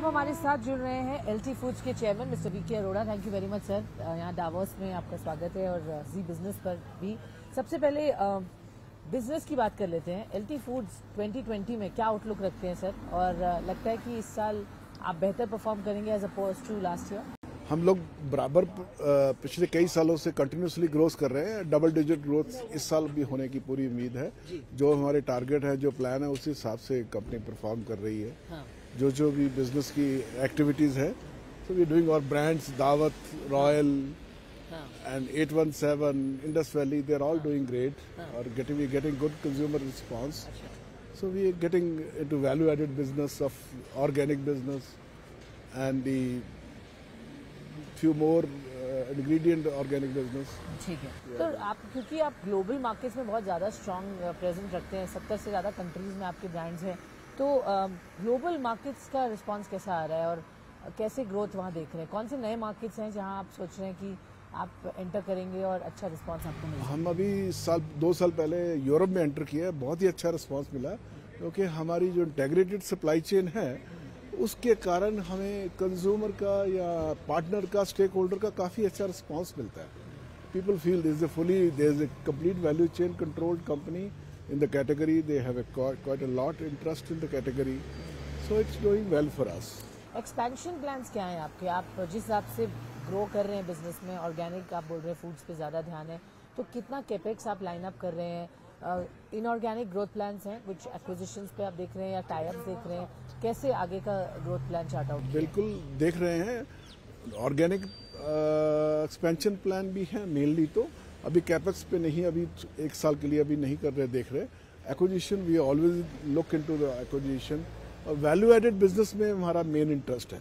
अब हमारे साथ जुड़ रहे हैं एलटी फूड्स के chairman mister V K Arora thank you very much sir यहाँ डावोस में आपका स्वागत है और जी बिज़नेस पर भी. सबसे पहले बिज़नेस की बात कर लेते हैं. एलटी फूड्स 2020 में क्या आउटलुक रखते हैं सर और uh, लगता है कि इस साल आप बेहतर परफॉर्म करेंगे as oppose to last year हम लोग बराबर पिछले कई सालों से कंटिन्यूसली ग्रोथ कर रहे हैं. डबल डिजिट ग्रोथ इस साल भी होने की पूरी उम्मीद है. जो। हमारे टारगेट है जो प्लान है उस हिसाब से कंपनी परफॉर्म कर रही है. हाँ। जो जो भी बिज़नेस की एक्टिविटीज़ है so we doing our brands Daawat royal and eight one seven Indus valley they all doing great और getting we getting good consumer response so we are getting to value added business of organic business and the few more ingredient organic business ठीक है। तो आप क्योंकि आप global markets में बहुत ज़्यादा स्ट्रांग प्रेजेंट रखते हैं सत्तर से ज़्यादा कंट्रीज़ में आपके ब्रांड्स हैं तो ग्लोबल मार्केट्स का रिस्पांस कैसा आ रहा है और कैसे ग्रोथ वहाँ देख रहे हैं? कौन से नए मार्केट्स हैं जहाँ आप सोच रहे हैं कि आप एंटर करेंगे और अच्छा रिस्पांस आपको मिलेगा हम अभी साल, दो साल पहले यूरोप में एंटर किया है बहुत ही अच्छा रिस्पांस मिला, क्योंकि हमारी जो इंटेग्रेटेड सप्लाई चेन है, उसके कारण हमें कंज्यूमर का या पार्टनर का स्टेक होल्डर का काफ़ी अच्छा रिस्पांस मिलता है। People feel this fully there is a complete value chain controlled company in the category. They have a quite, quite a lot interest in the category. So it's doing well for us. Expansion plans क्या हैं आपके आप जिस हिसाब से grow कर रहे हैं बिज़नेस में ऑर्गेनिक आप बोल रहे हैं फूड्स पे ज़्यादा ध्यान है तो कितना कैपेक्स आप लाइन अप कर रहे हैं इनऑर्गेनिक ग्रोथ प्लान्स हैं कुछ एक्विजिशन पे आप देख रहे हैं या टाइप देख रहे हैं कैसे आगे का ग्रोथ प्लान चार्ट आउट बिल्कुल देख रहे हैं ऑर्गेनिक एक्सपेंशन प्लान भी है मेनली तो अभी कैपेक्स पे नहीं अभी एक साल के लिए अभी नहीं कर रहे देख रहे। Acquisition we always look into the acquisition और वैल्यू एडेड बिज़नेस में हमारा मेन इंटरेस्ट है।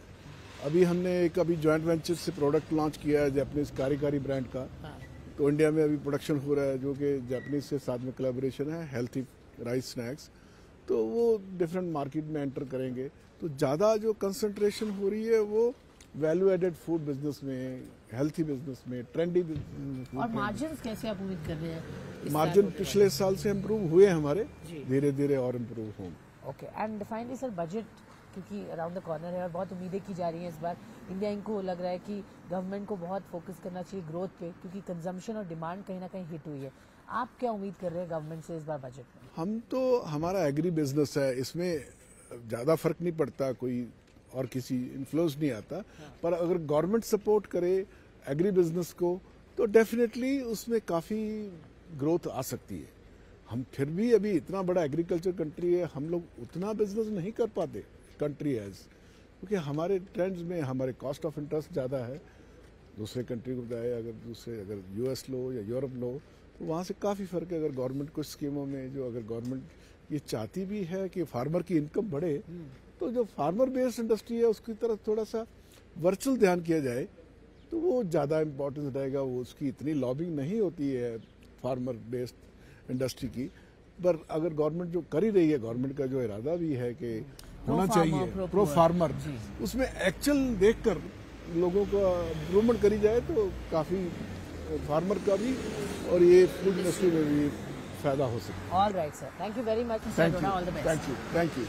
अभी हमने एक अभी ज्वाइंट वेंचर से प्रोडक्ट लॉन्च किया है जैपनीज कारीकारी ब्रांड का। हाँ। तो इंडिया में अभी प्रोडक्शन हो रहा है जो कि जैपनीज से साथ में कोलेबोरेशन है हेल्थी राइस स्नैक्स तो वो डिफरेंट मार्केट में एंटर करेंगे। तो ज़्यादा जो कंसंट्रेशन हो रही है वो वैल्यू एडेड फ़ूड बिज़नेस में हेल्थी बिज़नेस में ट्रेंडी और मार्जिन कैसे आप उम्मीद कर रहे हैं मार्जिन पिछले साल से इम्प्रूव हुए हमारे। धीरे धीरे और इम्प्रूव हों okay and finally sir budget क्योंकि अराउंड द कॉर्नर है और बहुत उम्मीदें की जा रही हैं इस बार। इंडिया इनको लग रहा है कि गवर्नमेंट को बहुत फोकस करना चाहिए ग्रोथ पे क्योंकि कंजम्पशन और डिमांड कहीं ना कहीं हिट हुई है। आप क्या उम्मीद कर रहे हैं गवर्नमेंट से इस बार बजट में? हम तो हमारा एग्री बिज़नेस है इसमें ज़्यादा फ़र्क नहीं पड़ता कोई और किसी इन्फ्लुएंस नहीं आता। पर अगर गवर्नमेंट सपोर्ट करे एग्री बिज़नेस को तो डेफिनेटली उसमें काफ़ी ग्रोथ आ सकती है। हम फिर भी अभी इतना बड़ा एग्रीकल्चर कंट्री है, हम लोग उतना बिज़नेस नहीं कर पाते कंट्री एज क्योंकि हमारे ट्रेंड्स में हमारे कॉस्ट ऑफ़ इंटरेस्ट ज़्यादा है। दूसरे कंट्री को बताए अगर दूसरे, अगर यूएस लो या यूरोप लो तो वहाँ से काफ़ी फ़र्क है। अगर गवर्नमेंट कुछ स्कीमों में जो अगर गवर्नमेंट ये चाहती भी है कि फार्मर की इनकम बढ़े तो जो फार्मर बेस्ड इंडस्ट्री है उसकी तरफ़ थोड़ा सा वर्चुअल ध्यान किया जाए तो वो ज़्यादा इम्पोर्टेंस रहेगा। वो उसकी इतनी लॉबिंग नहीं होती है फार्मर बेस्ड इंडस्ट्री की। पर अगर गवर्नमेंट जो कर ही रही है गवर्नमेंट का जो इरादा भी है कि होना चाहिए प्रो फार्मर उसमें एक्चुअल देखकर लोगों का इम्प्रूवमेंट करी जाए तो काफ़ी फार्मर का भी और ये फ़ूड इंडस्ट्री में भी फ़ायदा हो सकता है। All right sir thank you very much thank you thank you thank you